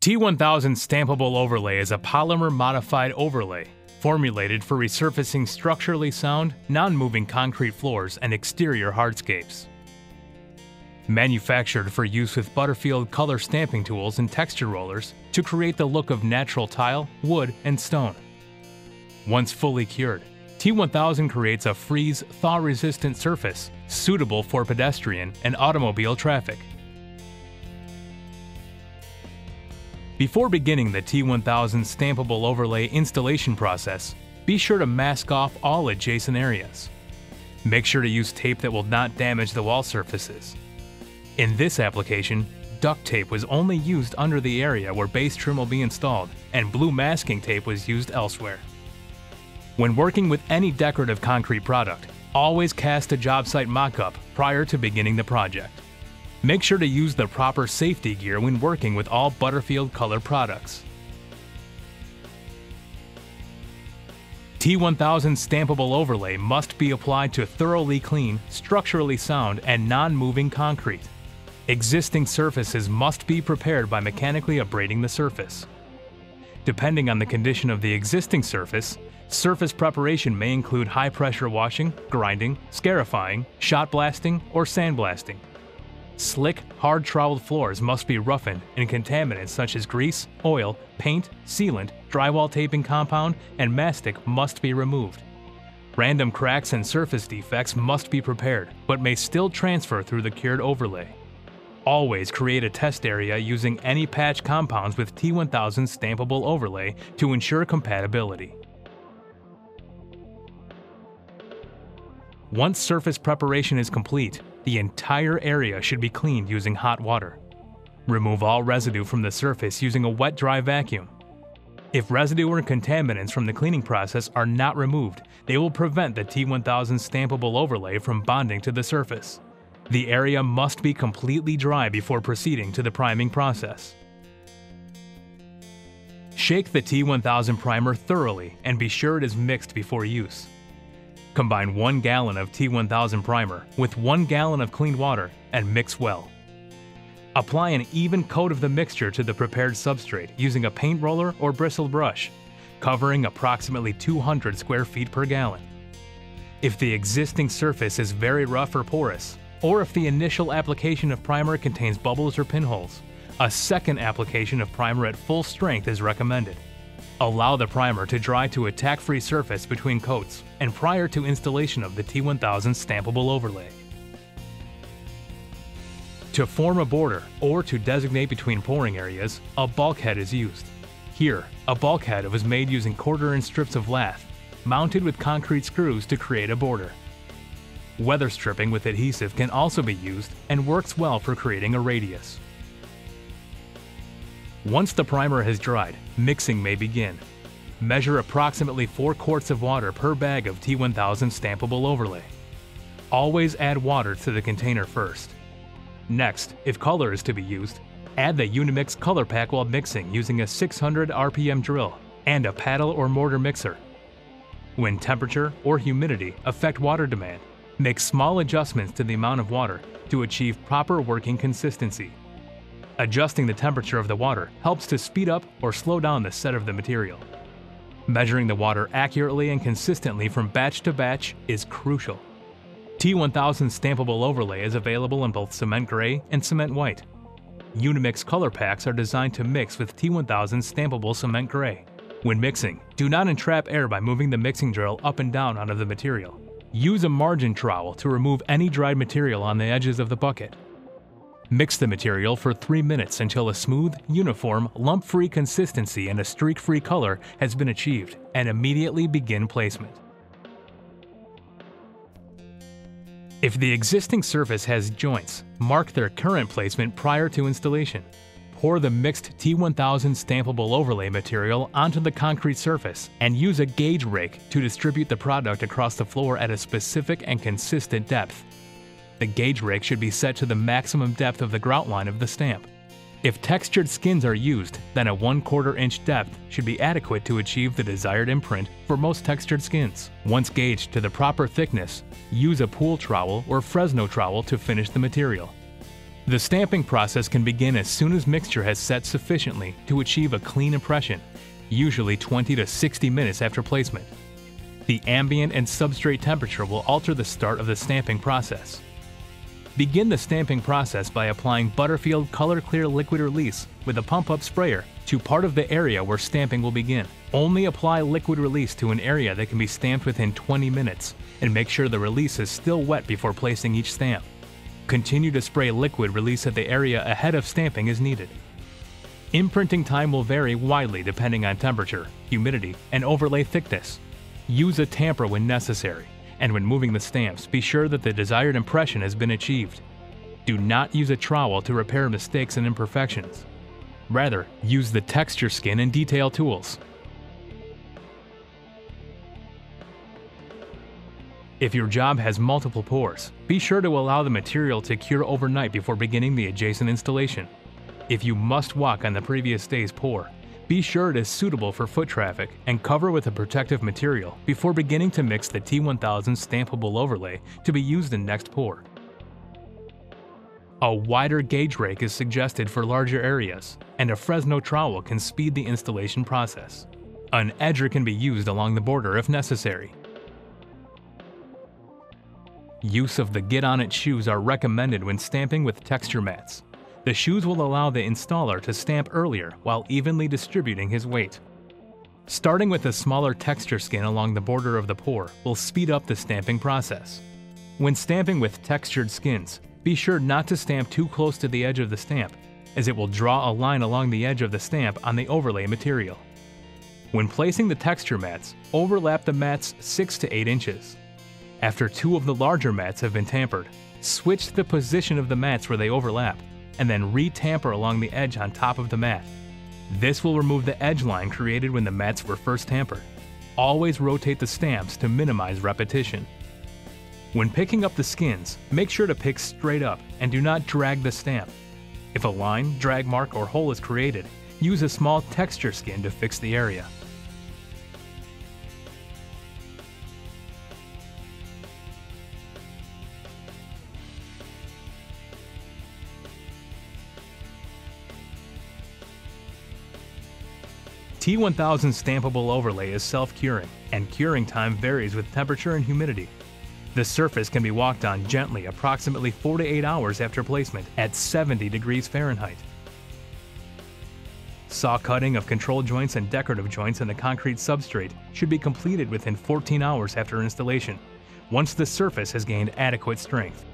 T1000 Stampable Overlay is a polymer modified overlay formulated for resurfacing structurally sound, non-moving concrete floors and exterior hardscapes. Manufactured for use with Butterfield color stamping tools and texture rollers to create the look of natural tile, wood, and stone. Once fully cured, T1000 creates a freeze, thaw-resistant surface suitable for pedestrian and automobile traffic. Before beginning the T1000 stampable overlay installation process, be sure to mask off all adjacent areas. Make sure to use tape that will not damage the wall surfaces. In this application, duct tape was only used under the area where base trim will be installed, and blue masking tape was used elsewhere. When working with any decorative concrete product, always cast a job site mock-up prior to beginning the project. Make sure to use the proper safety gear when working with all Butterfield color products. T1000 stampable overlay must be applied to thoroughly clean, structurally sound, and non-moving concrete. Existing surfaces must be prepared by mechanically abrading the surface. Depending on the condition of the existing surface, surface preparation may include high-pressure washing, grinding, scarifying, shot blasting, or sandblasting. Slick, hard troweled floors must be roughened and contaminants such as grease, oil, paint, sealant, drywall taping compound, and mastic must be removed. Random cracks and surface defects must be prepared, but may still transfer through the cured overlay. Always create a test area using any patch compounds with T1000 stampable overlay to ensure compatibility. Once surface preparation is complete, the entire area should be cleaned using hot water. Remove all residue from the surface using a wet-dry vacuum. If residue or contaminants from the cleaning process are not removed, they will prevent the T1000 stampable overlay from bonding to the surface. The area must be completely dry before proceeding to the priming process. Shake the T1000 primer thoroughly and be sure it is mixed before use. Combine 1 gallon of T1000 primer with 1 gallon of clean water and mix well. Apply an even coat of the mixture to the prepared substrate using a paint roller or bristle brush, covering approximately 200 square feet per gallon. If the existing surface is very rough or porous, or if the initial application of primer contains bubbles or pinholes, a second application of primer at full strength is recommended. Allow the primer to dry to a tack-free surface between coats and prior to installation of the T1000 stampable overlay. To form a border or to designate between pouring areas, a bulkhead is used. Here, a bulkhead was made using quarter-inch strips of lath, mounted with concrete screws to create a border. Weather stripping with adhesive can also be used and works well for creating a radius. Once the primer has dried, mixing may begin. Measure approximately 4 quarts of water per bag of T1000 stampable overlay. Always add water to the container first. Next, if color is to be used, add the Unimix color pack while mixing using a 600 RPM drill and a paddle or mortar mixer. When temperature or humidity affect water demand, make small adjustments to the amount of water to achieve proper working consistency. Adjusting the temperature of the water helps to speed up or slow down the set of the material. Measuring the water accurately and consistently from batch to batch is crucial. T1000 stampable overlay is available in both cement gray and cement white. Unimix color packs are designed to mix with T1000 stampable cement gray. When mixing, do not entrap air by moving the mixing drill up and down out of the material. Use a margin trowel to remove any dried material on the edges of the bucket. Mix the material for 3 minutes until a smooth, uniform, lump-free consistency and a streak-free color has been achieved, and immediately begin placement. If the existing surface has joints, mark their current placement prior to installation. Pour the mixed T1000 stampable overlay material onto the concrete surface and use a gauge rake to distribute the product across the floor at a specific and consistent depth. The gauge rake should be set to the maximum depth of the grout line of the stamp. If textured skins are used, then a 1 quarter inch depth should be adequate to achieve the desired imprint for most textured skins. Once gauged to the proper thickness, use a pool trowel or Fresno trowel to finish the material. The stamping process can begin as soon as mixture has set sufficiently to achieve a clean impression, usually 20 to 60 minutes after placement. The ambient and substrate temperature will alter the start of the stamping process. Begin the stamping process by applying Butterfield Color Clear Liquid Release with a pump-up sprayer to part of the area where stamping will begin. Only apply liquid release to an area that can be stamped within 20 minutes, and make sure the release is still wet before placing each stamp. Continue to spray liquid release at the area ahead of stamping as needed. Imprinting time will vary widely depending on temperature, humidity, and overlay thickness. Use a tamper when necessary, and when moving the stamps, be sure that the desired impression has been achieved. Do not use a trowel to repair mistakes and imperfections. Rather, use the texture skin and detail tools. If your job has multiple pours, be sure to allow the material to cure overnight before beginning the adjacent installation. If you must walk on the previous day's pour, be sure it is suitable for foot traffic and cover with a protective material before beginning to mix the T1000 stampable overlay to be used in next pour. A wider gauge rake is suggested for larger areas, and a Fresno trowel can speed the installation process. An edger can be used along the border if necessary, Use of the Get On It shoes are recommended when stamping with texture mats. The shoes will allow the installer to stamp earlier while evenly distributing his weight. Starting with a smaller texture skin along the border of the pour will speed up the stamping process. When stamping with textured skins, be sure not to stamp too close to the edge of the stamp, as it will draw a line along the edge of the stamp on the overlay material. When placing the texture mats, overlap the mats 6 to 8 inches. After two of the larger mats have been tampered, switch the position of the mats where they overlap, and then re-tamper along the edge on top of the mat. This will remove the edge line created when the mats were first tampered. Always rotate the stamps to minimize repetition. When picking up the skins, make sure to pick straight up and do not drag the stamp. If a line, drag mark, or hole is created, use a small texture skin to fix the area. T1000 stampable overlay is self-curing, and curing time varies with temperature and humidity. The surface can be walked on gently approximately 4 to 8 hours after placement at 70 degrees Fahrenheit. Saw cutting of control joints and decorative joints in the concrete substrate should be completed within 14 hours after installation, once the surface has gained adequate strength.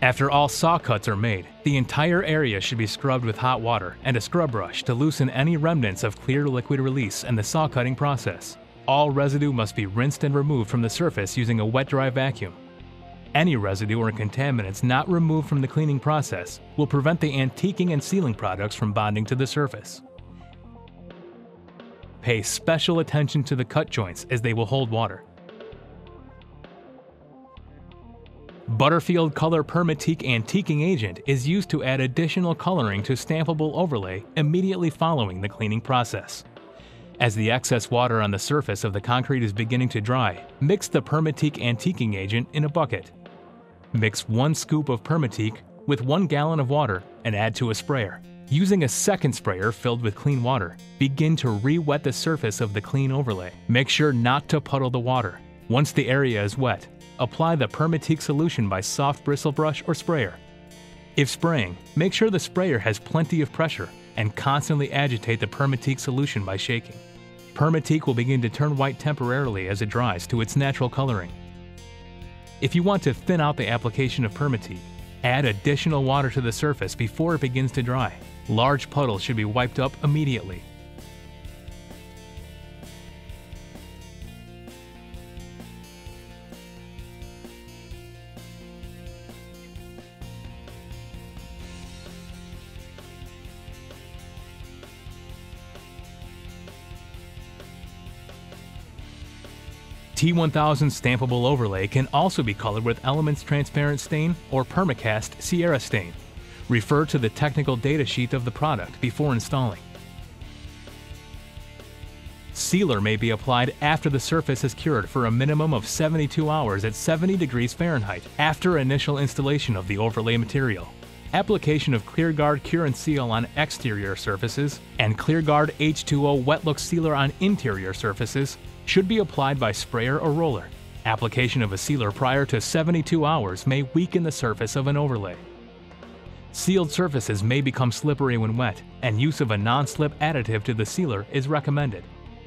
After all saw cuts are made, the entire area should be scrubbed with hot water and a scrub brush to loosen any remnants of clear liquid release in the saw cutting process. All residue must be rinsed and removed from the surface using a wet-dry vacuum. Any residue or contaminants not removed from the cleaning process will prevent the antiquing and sealing products from bonding to the surface. Pay special attention to the cut joints as they will hold water. Butterfield Color Permatique Antiquing Agent is used to add additional coloring to stampable overlay immediately following the cleaning process. As the excess water on the surface of the concrete is beginning to dry, mix the Permatique Antiquing Agent in a bucket. Mix one scoop of Permatique with one gallon of water and add to a sprayer. Using a second sprayer filled with clean water, begin to re-wet the surface of the clean overlay. Make sure not to puddle the water. Once the area is wet, apply the Permatique solution by soft bristle brush or sprayer. If spraying, make sure the sprayer has plenty of pressure and constantly agitate the Permatique solution by shaking. Permatique will begin to turn white temporarily as it dries to its natural coloring. If you want to thin out the application of Permatique, add additional water to the surface before it begins to dry. Large puddles should be wiped up immediately. T1000 stampable overlay can also be colored with Elements Transparent Stain or Permacast Sierra Stain. Refer to the technical data sheet of the product before installing. Sealer may be applied after the surface is cured for a minimum of 72 hours at 70 degrees Fahrenheit after initial installation of the overlay material. Application of ClearGuard Cure and Seal on exterior surfaces and ClearGuard H2O Wet Look Sealer on interior surfaces should be applied by sprayer or roller. Application of a sealer prior to 72 hours may weaken the surface of an overlay. Sealed surfaces may become slippery when wet, and use of a non-slip additive to the sealer is recommended.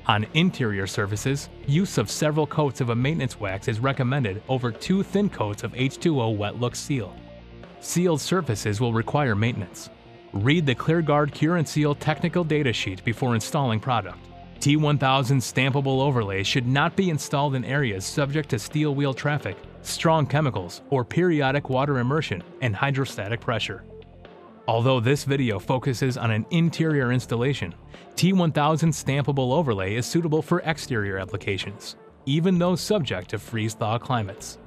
On interior surfaces, use of several coats of a maintenance wax is recommended over two thin coats of H2O Wet Look Seal. Sealed surfaces will require maintenance. Read the ClearGuard Cure and Seal technical data sheet before installing product. T1000 stampable overlays should not be installed in areas subject to steel wheel traffic, strong chemicals, or periodic water immersion and hydrostatic pressure. Although this video focuses on an interior installation, T1000 stampable overlay is suitable for exterior applications, even those subject to freeze-thaw climates.